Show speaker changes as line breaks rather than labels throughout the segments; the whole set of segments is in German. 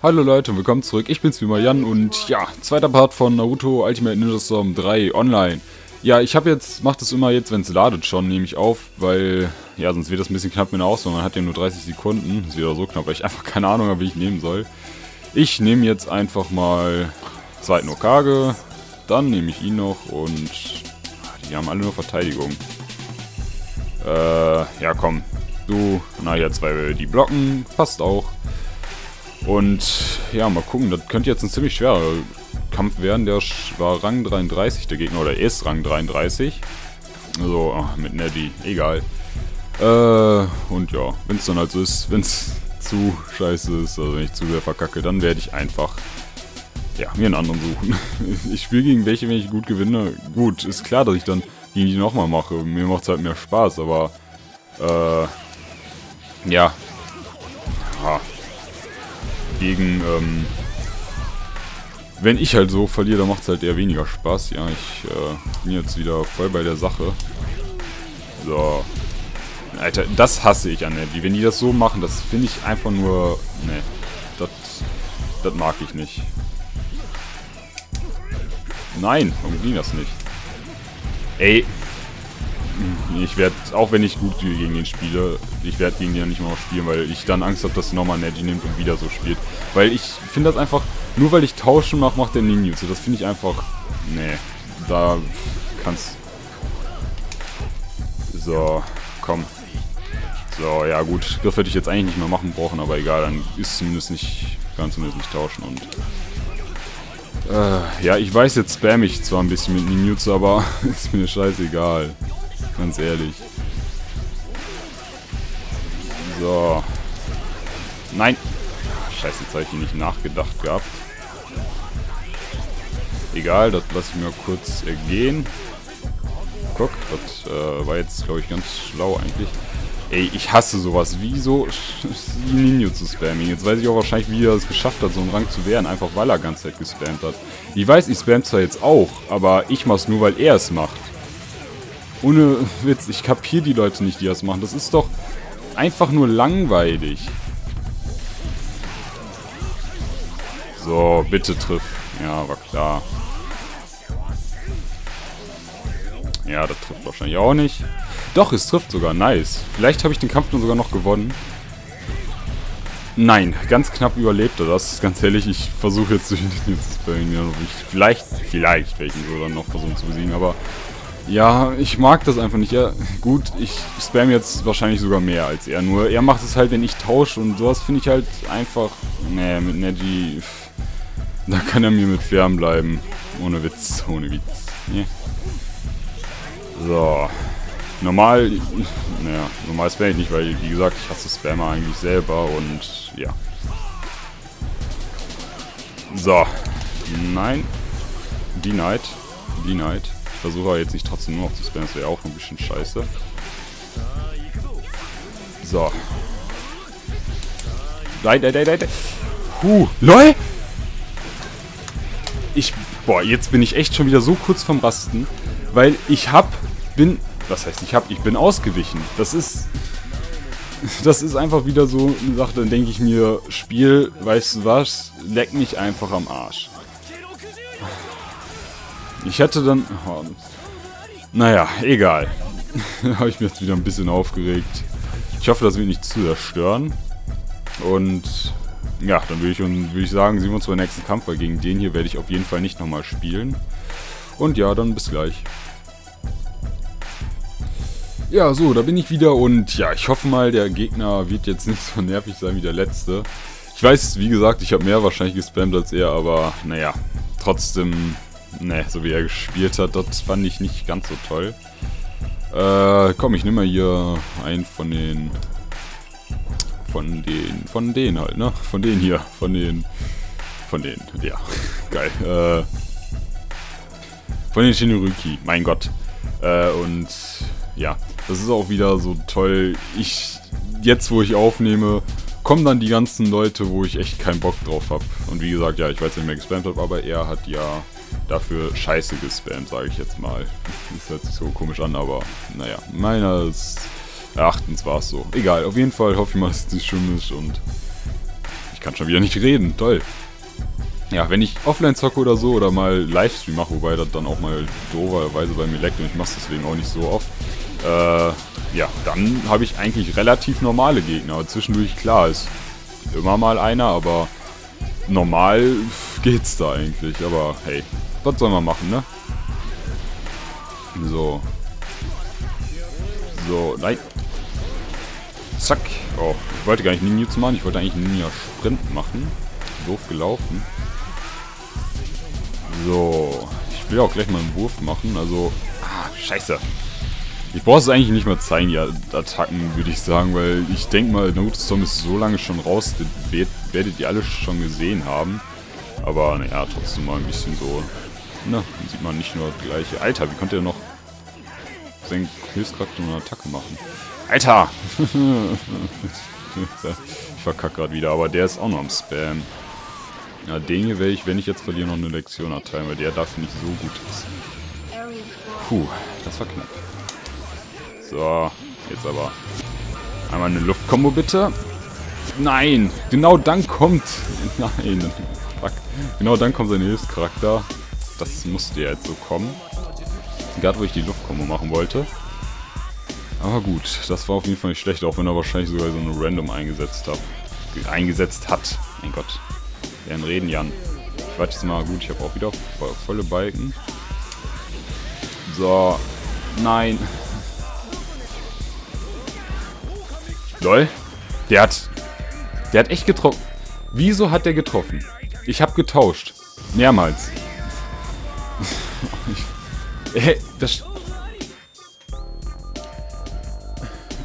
Hallo Leute, willkommen zurück. Ich bin's wie immer Jan und ja, zweiter Part von Naruto Ultimate Ninja Storm 3 online. Ja, ich habe jetzt, macht es immer jetzt, wenn es ladet schon, nehme ich auf, weil, ja, sonst wird das ein bisschen knapp mit der Auswahl. Man hat ja nur 30 Sekunden. Das ist wieder so knapp, weil ich einfach keine Ahnung habe, wie ich nehmen soll. Ich nehme jetzt einfach mal zweiten Okage, dann nehme ich ihn noch und die haben alle nur Verteidigung. Äh, ja komm, du, na ja, zwei, die blocken, passt auch. Und ja, mal gucken, das könnte jetzt ein ziemlich schwerer Kampf werden. Der war Rang 33, der Gegner, oder ist Rang 33. Also, ach, mit Neddy, egal. Äh, und ja, wenn es dann halt so ist, wenn es zu scheiße ist, also wenn ich zu sehr verkacke, dann werde ich einfach, ja, mir einen anderen suchen. ich spiele gegen welche, wenn ich gut gewinne. Gut, ist klar, dass ich dann gegen die nochmal mache. Mir macht es halt mehr Spaß, aber, äh, ja. ja gegen, ähm, wenn ich halt so verliere, dann macht es halt eher weniger Spaß. Ja, ich äh, bin jetzt wieder voll bei der Sache. So. Alter, das hasse ich an Neddy. Wenn die das so machen, das finde ich einfach nur... Ne, das, das mag ich nicht. Nein, warum ging das nicht? Ey, ich werde, auch wenn ich gut gegen ihn spiele, ich werde gegen den nicht mehr spielen, weil ich dann Angst habe, dass nochmal Neji nimmt und wieder so spielt. Weil ich finde das einfach, nur weil ich tauschen mache, macht der Ninjutsu. Das finde ich einfach, nee, da kannst... So, komm. So, ja gut, Griff hätte ich jetzt eigentlich nicht mehr machen brauchen, aber egal, dann ist zumindest nicht, kann zumindest nicht tauschen und... Äh, ja, ich weiß, jetzt spam ich zwar ein bisschen mit Ninjutsu, aber ist mir scheißegal. Ganz ehrlich. So. Nein. Scheiße, jetzt habe ich nicht nachgedacht gehabt. Egal, das lasse ich mir kurz ergehen. Guck, das äh, war jetzt, glaube ich, ganz schlau eigentlich. Ey, ich hasse sowas. Wieso Ninja zu spammen? Jetzt weiß ich auch wahrscheinlich, wie er es geschafft hat, so einen Rang zu wehren, einfach weil er ganze Zeit gespammt hat. Ich weiß, ich spam zwar jetzt auch, aber ich mach's nur, weil er es macht. Ohne Witz, ich kapiere die Leute nicht, die das machen. Das ist doch einfach nur langweilig. So, bitte triff. Ja, war klar. Ja, das trifft wahrscheinlich auch nicht. Doch, es trifft sogar. Nice. Vielleicht habe ich den Kampf nur sogar noch gewonnen. Nein, ganz knapp überlebte das. Ganz ehrlich, ich versuche jetzt durch den spammen. Vielleicht, vielleicht werde ich ihn sogar noch versuchen zu besiegen, aber ja, ich mag das einfach nicht. Ja, gut, ich spam jetzt wahrscheinlich sogar mehr als er. Nur er macht es halt, wenn ich tausche und sowas finde ich halt einfach... Nee, mit Neji... Da kann er mir mit fern bleiben. Ohne Witz, ohne Witz. Nee. So. Normal... Naja, normal spam ich nicht, weil, wie gesagt, ich hasse Spammer eigentlich selber und... Ja. So. Nein. Die Night. Die Night versuche jetzt nicht trotzdem nur noch zu spammen, das wäre auch ein bisschen scheiße. So. Nein, nein, nein, nein. Huh, LOL! Ich, boah, jetzt bin ich echt schon wieder so kurz vom Rasten, weil ich hab, bin, was heißt ich hab, ich bin ausgewichen. Das ist, das ist einfach wieder so eine Sache, dann denke ich mir, Spiel, weißt du was, leck mich einfach am Arsch. Ich hätte dann... Oh, naja, egal. da habe ich mich jetzt wieder ein bisschen aufgeregt. Ich hoffe, das wird nicht zu zerstören. Und ja, dann würde ich, würd ich sagen, sehen wir uns beim nächsten Kampf, weil gegen den hier werde ich auf jeden Fall nicht nochmal spielen. Und ja, dann bis gleich. Ja, so, da bin ich wieder und ja, ich hoffe mal, der Gegner wird jetzt nicht so nervig sein wie der letzte. Ich weiß, wie gesagt, ich habe mehr wahrscheinlich gespammt als er, aber naja, trotzdem Ne, so wie er gespielt hat, das fand ich nicht ganz so toll. Äh, komm, ich nehme mal hier einen von den... Von den... Von denen halt, ne? Von denen hier. Von den... Von denen, ja. Geil. Äh, von den Shinruki, mein Gott. Äh, und ja, das ist auch wieder so toll. Ich, jetzt wo ich aufnehme, kommen dann die ganzen Leute, wo ich echt keinen Bock drauf habe. Und wie gesagt, ja, ich weiß nicht mehr gespammt habe, aber er hat ja dafür scheiße gespammt, sage ich jetzt mal. Das hört sich so komisch an, aber naja, meines Erachtens war es so. Egal, auf jeden Fall hoffe ich mal, dass es nicht schlimm ist und ich kann schon wieder nicht reden. Toll. Ja, wenn ich offline zocke oder so oder mal Livestream mache, wobei das dann auch mal doverweise bei mir leckt und ich mache es deswegen auch nicht so oft, äh, ja, dann habe ich eigentlich relativ normale Gegner. Zwischendurch, klar, ist immer mal einer, aber normal geht's da eigentlich. Aber hey, was soll man machen, ne? So. So, nein. Zack. Oh, ich wollte gar nicht Ninja machen, ich wollte eigentlich Ninja-Sprint machen. Doof gelaufen. So. Ich will auch gleich mal einen Wurf machen, also... Ah, scheiße. Ich brauche es eigentlich nicht mehr zeigen, die Attacken, würde ich sagen, weil ich denke mal, Naruto Storm ist so lange schon raus, das werdet ihr alle schon gesehen haben. Aber naja, trotzdem mal ein bisschen so, ne, sieht man nicht nur das gleiche. Alter, wie konnte er noch seinen Hilfscharakter eine Attacke machen? Alter! ich verkacke gerade wieder, aber der ist auch noch am Spam. Ja, den hier werde ich, wenn ich jetzt verliere, noch eine Lektion erteilen, weil der dafür nicht so gut ist. Puh, das war knapp. So, jetzt aber einmal eine Luftkombo bitte. Nein, genau dann kommt... Nein, fuck. Genau dann kommt sein Hilfscharakter. Das musste ja jetzt so kommen. Gerade wo ich die Luftkombo machen wollte. Aber gut, das war auf jeden Fall nicht schlecht, auch wenn er wahrscheinlich sogar so eine Random eingesetzt hat. Eingesetzt hat. Mein Gott. Werden reden, Jan. Ich warte jetzt mal. Gut, ich habe auch wieder volle Balken. So. Nein. Lol. Der hat... Der hat echt getroffen. Wieso hat der getroffen? Ich habe getauscht. Mehrmals. Hey, das...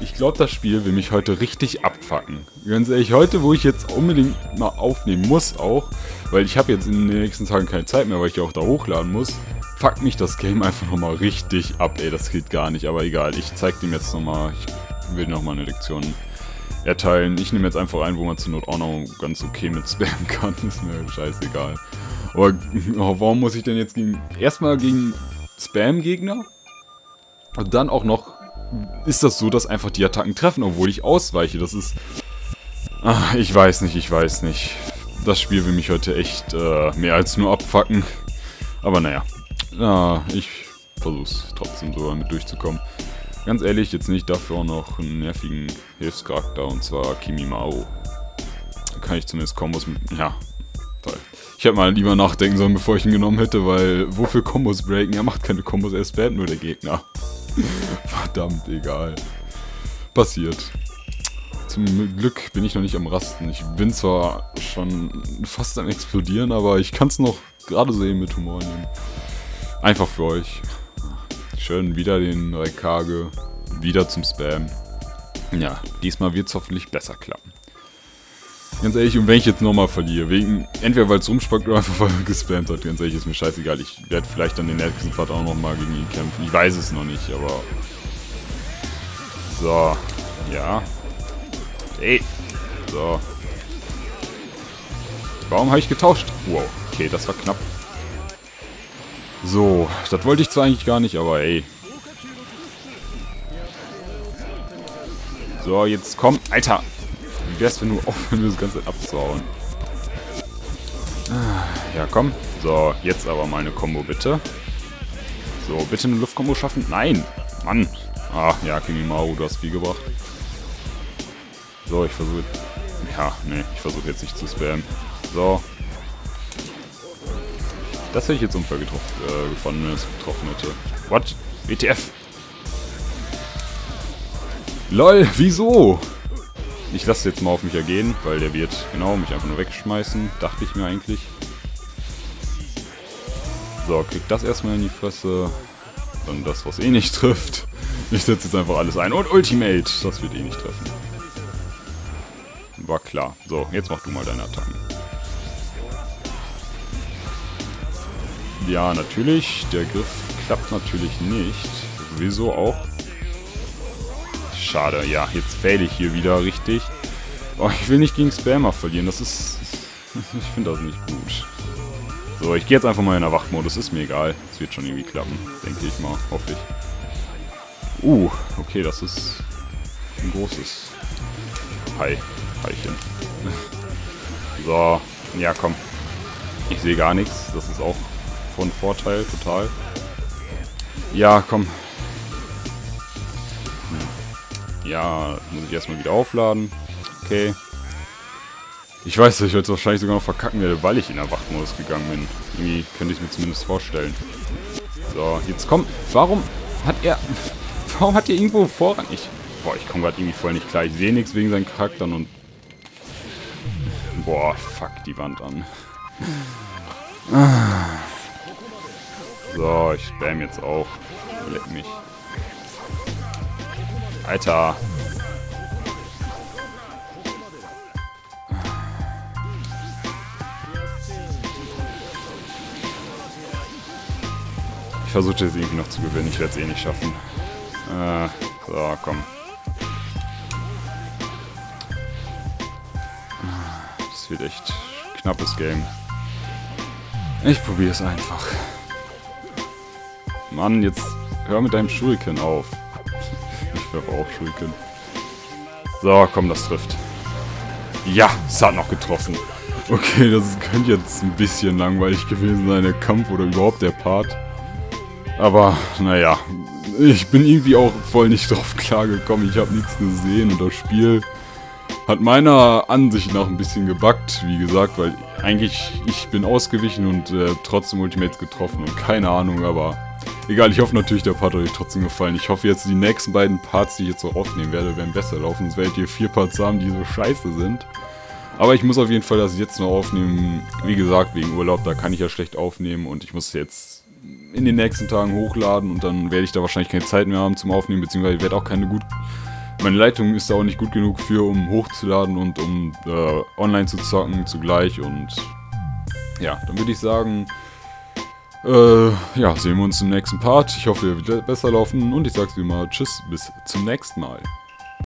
Ich glaube, das Spiel will mich heute richtig abfacken. Ganz ehrlich, heute, wo ich jetzt unbedingt mal aufnehmen muss auch, weil ich habe jetzt in den nächsten Tagen keine Zeit mehr, weil ich ja auch da hochladen muss, fuckt mich das Game einfach nochmal richtig ab, ey, das geht gar nicht, aber egal, ich zeig dem jetzt nochmal, ich will nochmal eine Lektion erteilen. Ich nehme jetzt einfach ein, wo man zur Not auch noch ganz okay mit spammen kann, ist mir scheißegal. Aber oh, warum muss ich denn jetzt gegen, erstmal gegen Spam-Gegner? Und dann auch noch ist das so, dass einfach die Attacken treffen, obwohl ich ausweiche. Das ist... Ach, ich weiß nicht, ich weiß nicht. Das Spiel will mich heute echt äh, mehr als nur abfacken. Aber naja, ja, ich versuch's trotzdem so damit durchzukommen. Ganz ehrlich, jetzt nicht dafür auch noch einen nervigen Hilfscharakter, und zwar Kimimao. Da kann ich zumindest Kombos mit... Ja, toll. Ich hätte mal lieber nachdenken sollen, bevor ich ihn genommen hätte, weil wofür Kombos breaken? Er macht keine Kombos, er spammt nur der Gegner. Verdammt, egal. Passiert. Zum Glück bin ich noch nicht am Rasten. Ich bin zwar schon fast am Explodieren, aber ich kann es noch gerade so eben mit Humor nehmen. Einfach für euch. Schön wieder den Rekage. Wieder zum Spam. Ja, diesmal wird es hoffentlich besser klappen. Ganz ehrlich, und wenn ich jetzt nochmal verliere, wegen, entweder weil es rumspackt oder einfach weil er gespammt hat, ganz ehrlich, ist mir scheißegal. Ich werde vielleicht dann den nächsten Part auch nochmal gegen ihn kämpfen. Ich weiß es noch nicht, aber... So, ja. Ey, so. Warum habe ich getauscht? Wow, okay, das war knapp. So, das wollte ich zwar eigentlich gar nicht, aber ey. So, jetzt komm. Alter, wie wär's, wenn du aufhören das Ganze abzuhauen? Ah, ja, komm. So, jetzt aber mal eine Combo, bitte. So, bitte eine Luftkombo schaffen. Nein! Mann! Ah, ja, Kimimaru, du hast viel gebracht. So, ich versuche... Ja, nee, ich versuche jetzt nicht zu spammen. So. Das hätte ich jetzt unfair äh, gefunden, wenn es getroffen hätte. What? WTF? LOL, wieso? Ich lasse jetzt mal auf mich ergehen, weil der wird, genau, mich einfach nur wegschmeißen. Dachte ich mir eigentlich. So, kriegt das erstmal in die Fresse. Dann das, was eh nicht trifft. Ich setze jetzt einfach alles ein. Und Ultimate! Das wird eh nicht treffen. War klar. So, jetzt mach du mal deine Attacken. Ja, natürlich. Der Griff klappt natürlich nicht. Wieso auch? Schade. Ja, jetzt fail ich hier wieder richtig. Oh, ich will nicht gegen Spammer verlieren. Das ist... Ich finde das nicht gut. So, ich gehe jetzt einfach mal in den Wachmodus. Ist mir egal. Es wird schon irgendwie klappen. Denke ich mal. Hoffe ich. Uh, okay, das ist ein großes Hai. Haichen. So, ja komm. Ich sehe gar nichts. Das ist auch von Vorteil, total. Ja, komm. Ja, muss ich erstmal wieder aufladen. Okay. Ich weiß, dass ich jetzt wahrscheinlich sogar noch verkacken werde, weil ich in der Wachtmodus gegangen bin. Irgendwie könnte ich mir zumindest vorstellen. So, jetzt komm. Warum hat er... Warum hat er irgendwo Vorrang? Ich... Boah, ich komme gerade irgendwie voll nicht klar. Ich sehe nichts wegen seinen Charakteren und... Boah, fuck die Wand an. So, ich spam jetzt auch. Leck mich. Alter. Ich versuche jetzt irgendwie noch zu gewinnen. Ich werde es eh nicht schaffen. Äh, so, komm. Das wird echt knappes Game. Ich probiere es einfach. Mann, jetzt hör mit deinem Schulken auf. Ich werfe auch Schulken. So, komm, das trifft. Ja, es hat noch getroffen. Okay, das könnte jetzt ein bisschen langweilig gewesen sein, der Kampf oder überhaupt der Part. Aber, naja, ich bin irgendwie auch voll nicht drauf klargekommen. Ich habe nichts gesehen und das Spiel hat meiner Ansicht nach ein bisschen gebackt, wie gesagt, weil eigentlich ich bin ausgewichen und äh, trotzdem Ultimates getroffen und keine Ahnung, aber egal, ich hoffe natürlich, der Part hat euch trotzdem gefallen. Ich hoffe jetzt, die nächsten beiden Parts, die ich jetzt so aufnehmen werde, werden besser laufen, sonst werdet ihr vier Parts haben, die so scheiße sind. Aber ich muss auf jeden Fall das jetzt noch aufnehmen. Wie gesagt, wegen Urlaub, da kann ich ja schlecht aufnehmen und ich muss jetzt in den nächsten Tagen hochladen und dann werde ich da wahrscheinlich keine Zeit mehr haben zum Aufnehmen, beziehungsweise ich werde auch keine gut... Meine Leitung ist da auch nicht gut genug für, um hochzuladen und um äh, online zu zocken zugleich und ja, dann würde ich sagen, äh, ja, sehen wir uns im nächsten Part. Ich hoffe, ihr wird besser laufen und ich sag's wie immer, tschüss, bis zum nächsten Mal.